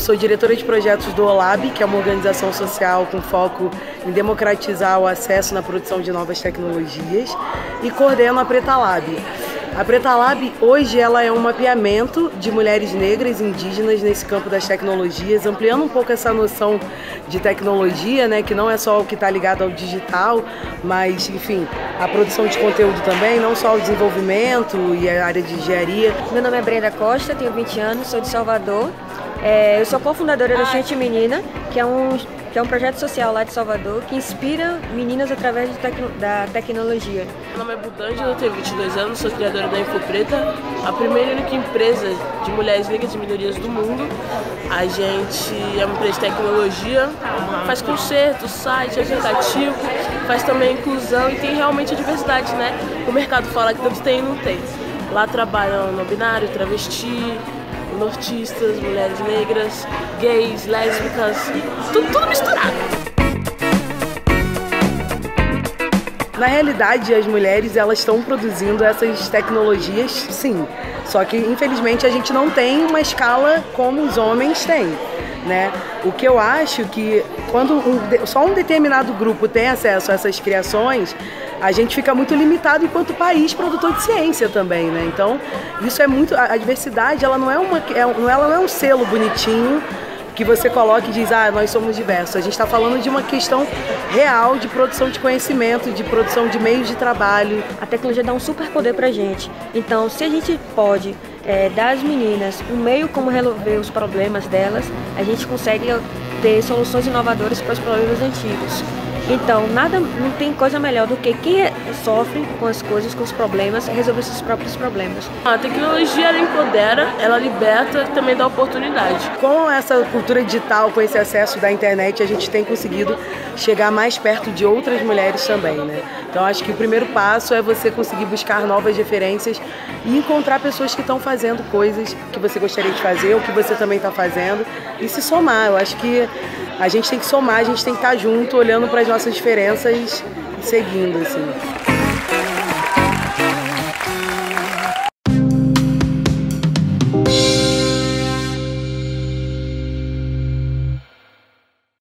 sou diretora de projetos do OLAB, que é uma organização social com foco em democratizar o acesso na produção de novas tecnologias, e coordeno a Preta Lab. A Preta Lab hoje ela é um mapeamento de mulheres negras indígenas nesse campo das tecnologias, ampliando um pouco essa noção de tecnologia, né, que não é só o que está ligado ao digital, mas enfim, a produção de conteúdo também, não só o desenvolvimento e a área de engenharia. Meu nome é Brenda Costa, tenho 20 anos, sou de Salvador. É, eu sou cofundadora da Gente Menina, que é um que é um projeto social lá de Salvador que inspira meninas através tecno, da tecnologia. Meu nome é Budângela, tenho 22 anos, sou criadora da Info Preta, a primeira e única empresa de mulheres negras e minorias do mundo. A gente é uma empresa de tecnologia, faz concertos, site, aplicativo, faz também inclusão e tem realmente a diversidade, né? O mercado fala que tanto tem e não tem. Lá trabalham no binário, travesti, nortistas, mulheres negras, gays, lésbicas, tudo, tudo misturado. Na realidade, as mulheres elas estão produzindo essas tecnologias, sim. Só que infelizmente a gente não tem uma escala como os homens têm. Né? O que eu acho que quando um, só um determinado grupo tem acesso a essas criações, a gente fica muito limitado enquanto país produtor de ciência também, né? Então, isso é muito a diversidade, ela não é uma é, ela não é um selo bonitinho que você coloca e diz, ah, nós somos diversos. A gente está falando de uma questão real de produção de conhecimento, de produção de meios de trabalho. A tecnologia dá um super poder para a gente. Então, se a gente pode é, dar às meninas um meio como resolver os problemas delas, a gente consegue ter soluções inovadoras para os problemas antigos. Então, nada, não tem coisa melhor do que quem é, sofre com as coisas, com os problemas, resolver seus próprios problemas. A tecnologia ela empodera, ela liberta e também dá oportunidade. Com essa cultura digital, com esse acesso da internet, a gente tem conseguido chegar mais perto de outras mulheres também, né? Então, acho que o primeiro passo é você conseguir buscar novas referências e encontrar pessoas que estão fazendo coisas que você gostaria de fazer ou que você também está fazendo e se somar. Eu acho que a gente tem que somar, a gente tem que estar junto, olhando para as nossas diferenças e seguindo, assim.